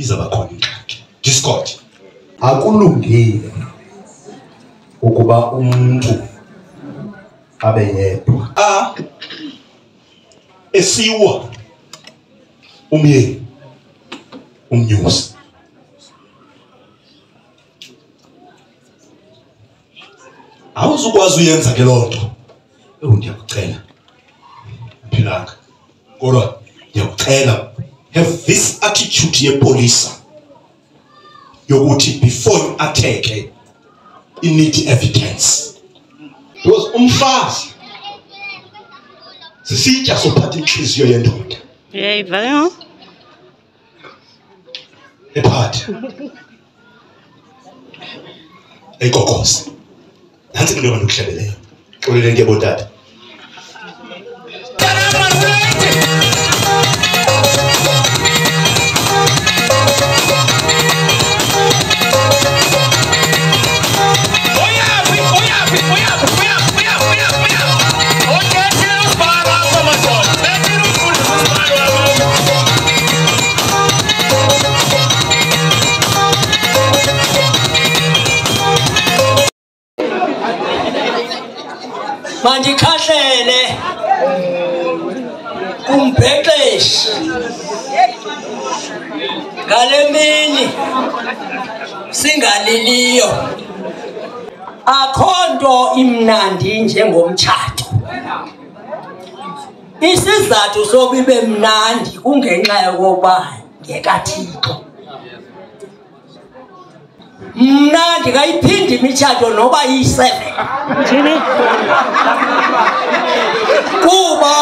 izaba khona ingxaki. Discord. Akulungile ukuba umuntu abe yedwa. A esiwa umyeni umnyusi awuzukwazi uyenza ke loo nto. Ewu ndiyakucela. Philanga kodwa ndiyakucela. Have this attitude yepolisa yokuthi before you attack you need evidence. Because umfazi. Sisitya sophatha inhliziyo yendoda. Uyayiva ke ngo ephathe eyigogoze nantsi into yobantu kuhlebeleyo xolele nto yabotata mandikhahlele kumbhexeshi. Ngale mini singaliliyo. Akho nto imnandi njengomtshato. Isizathu sokuba ibe mnandi kungenxa yokokuba ngekathixo. Mna ndingayiphindi imitshato noba iyi-seven. Kuba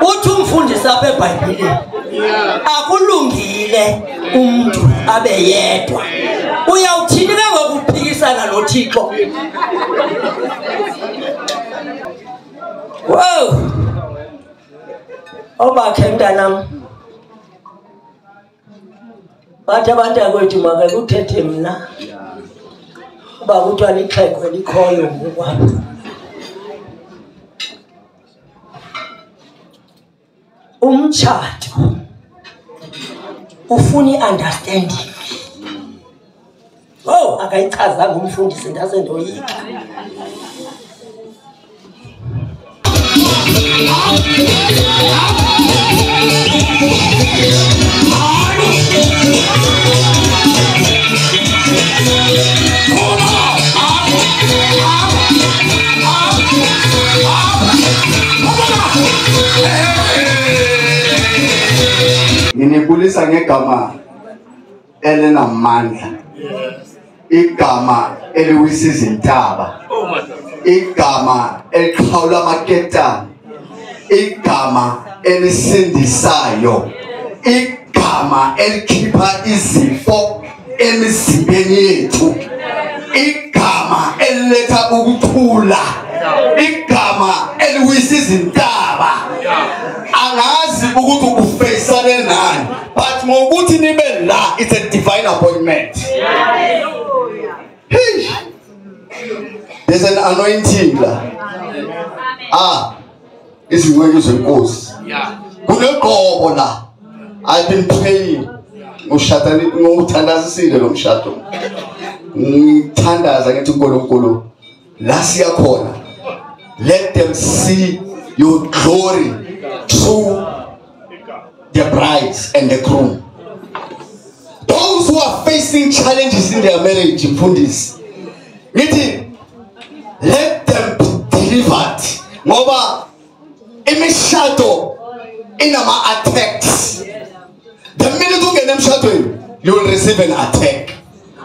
uthi umfundisi apha ebhayibhileni akulungile umntu abe yedwa. Uyawuthini ke ngokuphikisana nothixo? Wow obakhe mntanam bathi abantakwethu make kuthethe mna. Uba kuthiwa lixhego likhoyo ngokwapha umtshato. Ufuna i-understanding. Ow akayichazanga umfundisi ndase ndoyika. Nginibulisa ngegama elinamandla. Igama eliwisa izintaba igama eliqhawula amaketane igama elisindisayo. igama elikhipha izifo emizimbeni yethu. Igama eliletha ukuthula igama eliwisa izintaba. Angazi ukuthi ufeyisane nani but ngokuthi nibe la it's a divine appointment. Hey. there's an anointing la. Ah izinqwelo zenkosi. Kuneqobo la. I've been praying. Ngushatani nguthandazisile lo mshado ngithandaza ngithi uNkulunkulu la siya khona let them see your glory through the brides and the groom. Those who are facing challenges in their marriage mfundisi ngithi let them be delivered. Ngoba imishado inama attacks the minute ungena emshadweni you will receive an attack.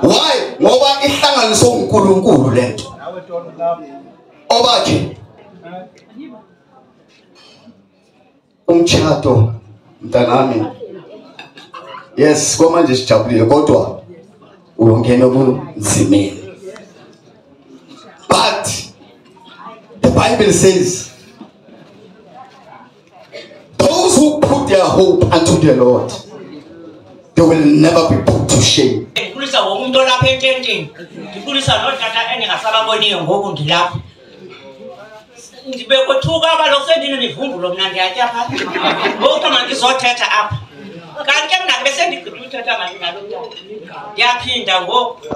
Why? Ngoba ihlanganiswe uNkulunkulu lento obakhe umtshato mntanami. Yes kwamanje sijabulile kodwa uyongena obunzimeni. But the bible says those who put their hope unto the lord they will never be put to shame. Ndikhulisa ngoku umntu olapha ententeni. Ndikhulisa nootata endingasababoniyo ngoku ndilapha. Ndibekwethuka aba lokusendini nivumbulo mna ndiyatya pha ngoku mandizothetha apha. Kanti ke mna bese ndigqiba uthetha ngalo mntana. Ndiyaphinda ngoku.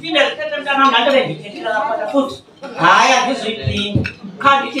Phinde lithethe mntanam laa nto bendiyithethile kakhona futhi. Hayi andizuyiphinda. Kha ndithi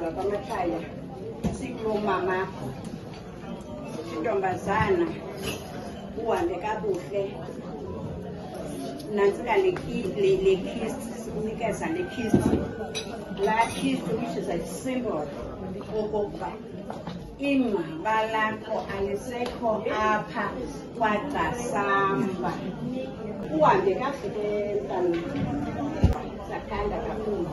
singumzwa kwamakhaya sikulomamapho intombazana uhambe kakuhle nantsika le ki- le le kist sikunikeza lekist laa kist which is a symbol okokuba ingcwaba lakho alisekho apha kwagcasamba uhambe kakuhle mntana sathanda kakhulu